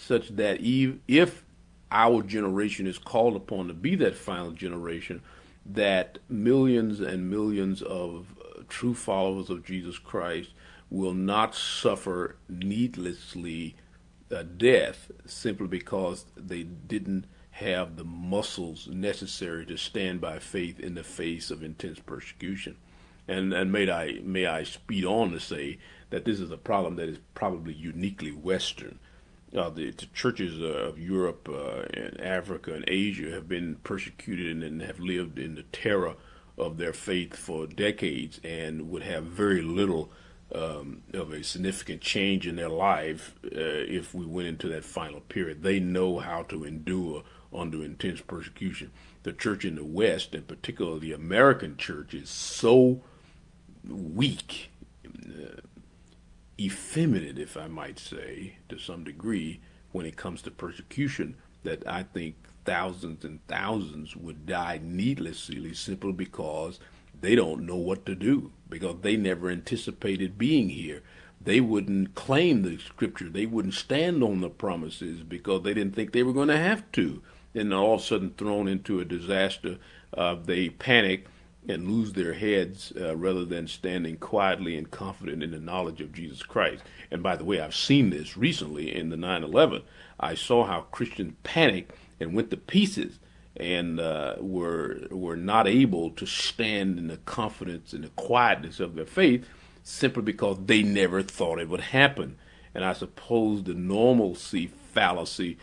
such that if our generation is called upon to be that final generation, that millions and millions of uh, true followers of Jesus Christ will not suffer needlessly uh, death simply because they didn't have the muscles necessary to stand by faith in the face of intense persecution. And, and may I may I speed on to say that this is a problem that is probably uniquely Western. Uh, the, churches of Europe uh, and Africa and Asia have been persecuted and have lived in the terror of their faith for decades and would have very little um, of a significant change in their life uh, if we went into that final period. They know how to endure under intense persecution. The church in the West, and particularly the American church, is so weak, uh, effeminate, if I might say, to some degree, when it comes to persecution, that I think thousands and thousands would die needlessly simply because they don't know what to do because they never anticipated being here. They wouldn't claim the scripture. They wouldn't stand on the promises because they didn't think they were going to have to. And all of a sudden, thrown into a disaster, uh, they panic and lose their heads uh, rather than standing quietly and confident in the knowledge of Jesus Christ. And by the way, I've seen this recently in the 9 11. I saw how Christians panicked and went to pieces and uh, were were not able to stand in the confidence and the quietness of their faith simply because they never thought it would happen. And I suppose the normalcy fallacy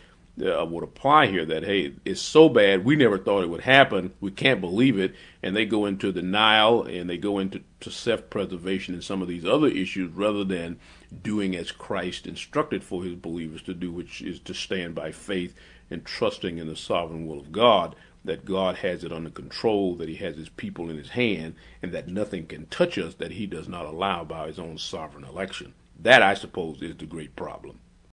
uh, would apply here that hey, it's so bad we never thought it would happen. We can't believe it, and they go into denial and they go into self-preservation and some of these other issues rather than doing as Christ instructed for His believers to do, which is to stand by faith and trusting in the sovereign will of God, that God has it under control, that He has His people in His hand, and that nothing can touch us that He does not allow by His own sovereign election. That, I suppose, is the great problem.